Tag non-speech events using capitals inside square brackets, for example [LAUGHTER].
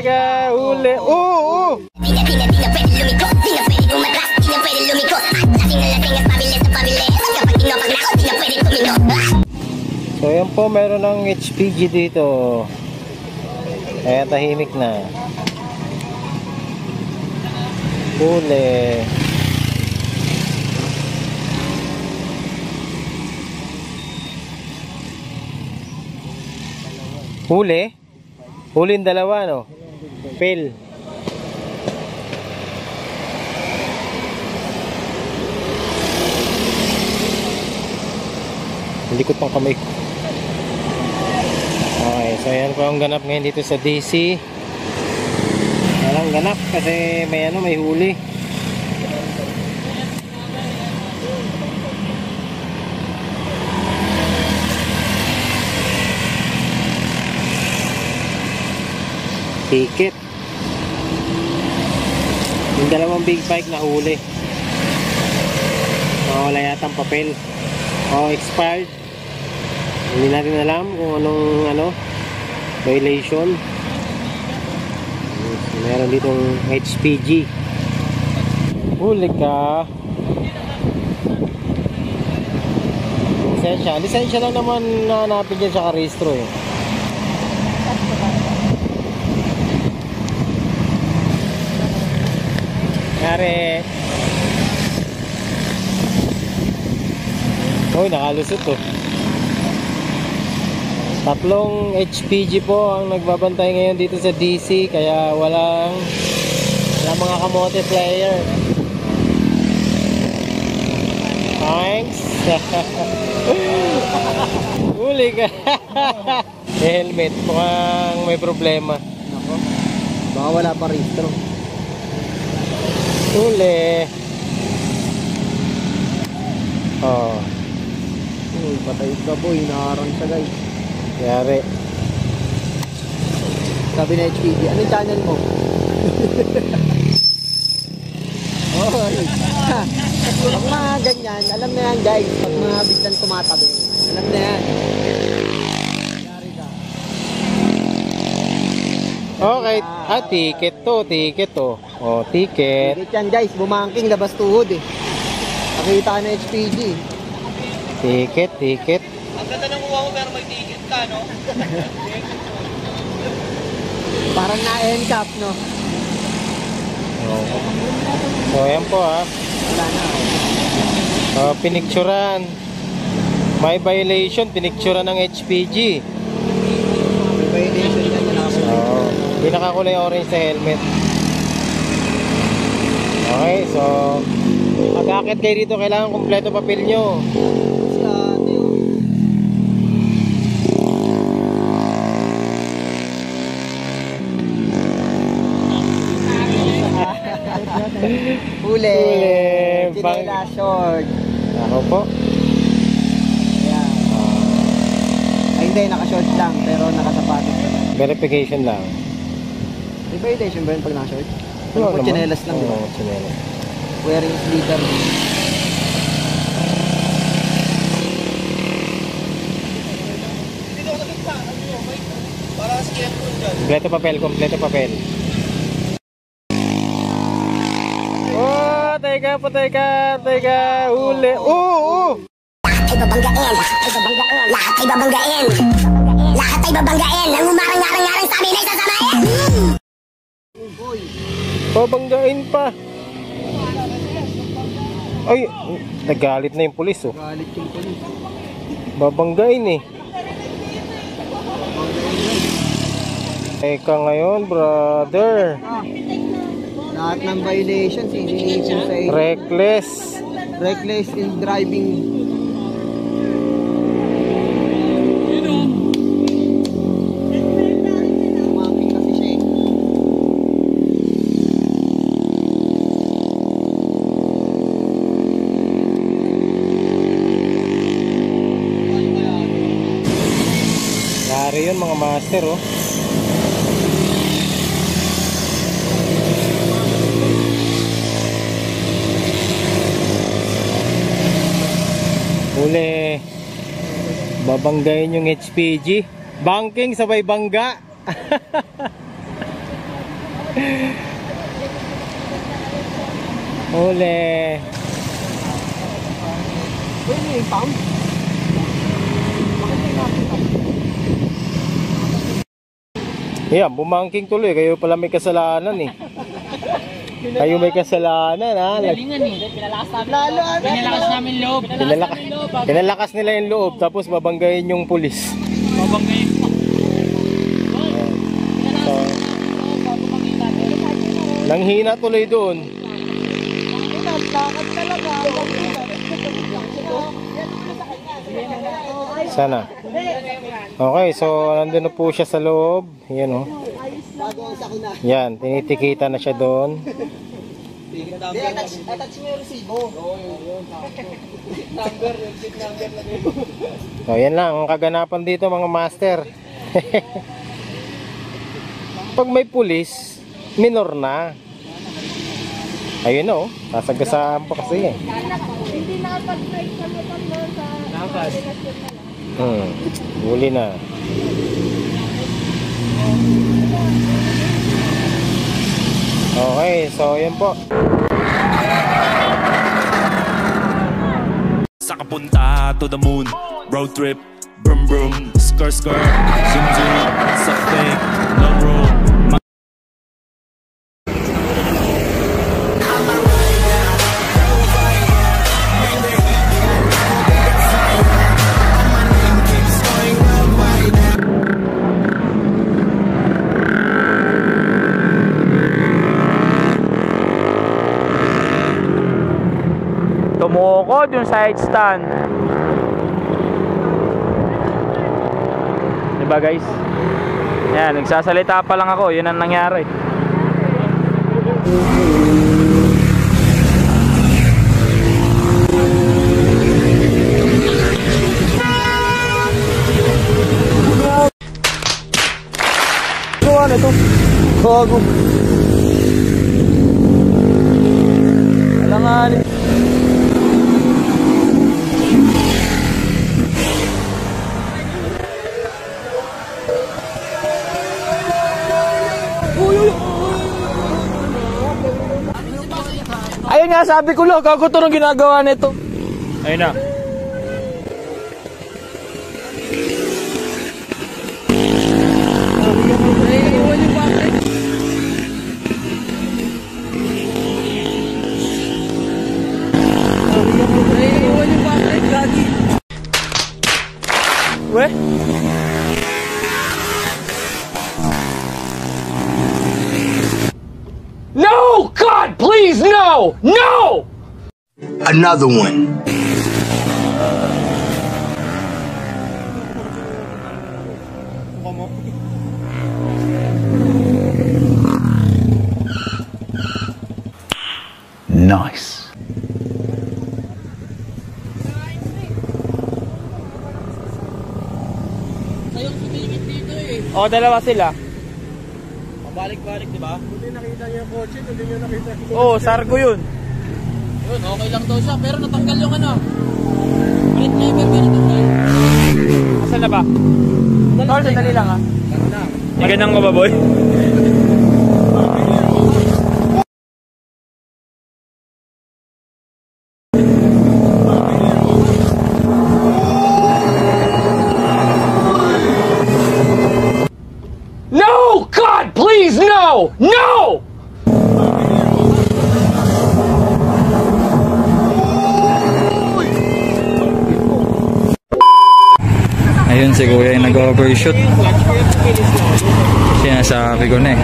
teka, huli. Oo, oo. Di na, di na, di na pwede pwede lumikot Lasing na lasing at pabilis na pabilis Kapag tinopag na ako, So yan po, meron ng HPG dito. Kaya tahimik na. Huli. Huli? Huli yung dalawa, no? Fail. Likot pang kamay ko. Okay, so yan po ang ganap ngayon dito sa DC. Walang ganap kasi may ano, may huli. Ticket. Yung dalawang big bike na huli. Oh, wala yata ang papel. Oh, expired. Hindi natin alam kung anong ano violation. Meron ditong HPG. Huli ka. Lisensya. Lisensya lang naman na hanapin sa karistro eh. Kare. Uy, nakalusot to. Tatlong HPG po ang nagbabantay ngayon dito sa DC kaya walang wala mga kamote player. Thanks. [LAUGHS] Uli ka. May [LAUGHS] helmet. Mukhang may problema. Nako. Baka wala pa rehistro. Uli. Oh, Uy, patay ka boy. Naharang siya guys. yari. Sabi na HPG, anong channel mo? [LAUGHS] Oy. Ha. [LAUGHS] Pag mga ganyan, alam na yan guys. Pag mga biglang tumatabi. Alam na yan. Yari ka. Okay. Ah, ticket to. Ticket to. Oh, ticket. Ticket yan guys. Bumangking labas tuhod eh. Nakita ka na HPG. Ticket, ticket. Parang na-encap no? Oh. So, ayan po ah. Wala na. Oh, pinicturan. May violation, pinicturan ng HPG. May violation yan. Yan ako. Oh, hindi nakakulay orange sa helmet. Okay, so pag akit kayo dito, kailangan kumpleto papel nyo. Huli. Huli. Chinela short. Ako po. Ayan. Ay hindi, naka-short lang pero nakasapatos pa lang. Lang. May violation ba yun pag naka-short? Ano po, chinelas lang, di ba? Oo, chinelas. Wearing sneaker. Kompleto papel, kompleto papel. Oh, teka po, teka, teka, huli. Oo, oo. Lahat ay babanggain, lahat ay babanggain Lahat ay babanggain Lahat ay babanggain Ang umarang-arang-arang sa amin ay sasamain Babanggain pa. Ay, nagalit na yung pulis oh. Galit yung polis. Babanggain eh. Teka ngayon, brother. Lahat ng violation, sinisipin sa. Reckless. Reckless in driving. Tumaping kasi siya eh. Yari yun mga master oh. Huli. Babanggain yung HPG. Banking sabay bangga. [LAUGHS] Uli. Yung pump? Yan, bumangking tuloy. Kayo pala may kasalanan eh. [LAUGHS] Kayo may kasalanan ha. Galingan eh. Pinalakas namin. Lalo, ano? Pinalakas namin loob. Pinalaka, pinalakas nila yung loob tapos babanggayin yung pulis. Babanggayin pa. So, nanghina tuloy doon. Sana. Okay, so nandun na po siya sa loob. Yan oh. Ang sakina. Yan, tinitikita na siya doon. Hindi, attach, attach mo yung resibo. Number, yung seat number na So, yan lang ang kaganapan dito mga master. [LAUGHS] Pag may pulis, minor na. Ayun na oh, sasagasaan pa kasi eh. Hmm, huli na. Okay, so yan po. Sa kapunta to the moon Road trip Brum brum Skr skr Zoom zoom fake No room Tumukod yung side stand. Diba guys? Yan, nagsasalita pa lang ako. Yun ang nangyari. Gawa na ito. Gago. Ayun nga, sabi ko lo, gago to nung ginagawa nito. Ayun na. We? No! No! Another one. Nice. O, dalawa sila. Balik-balik, di ba? Hindi nakita niya yung kotse, hindi niya nakita yung Oo, sargo yun. Yun, okay lang daw siya, pero natanggal yung ano. Brake lever ba natanggal? Asan na ba? Tol, sandali lang ha. May ganyan ka ba, boy? No! Ayun si kuya yung nag-overshoot. Sinasabi ko na eh.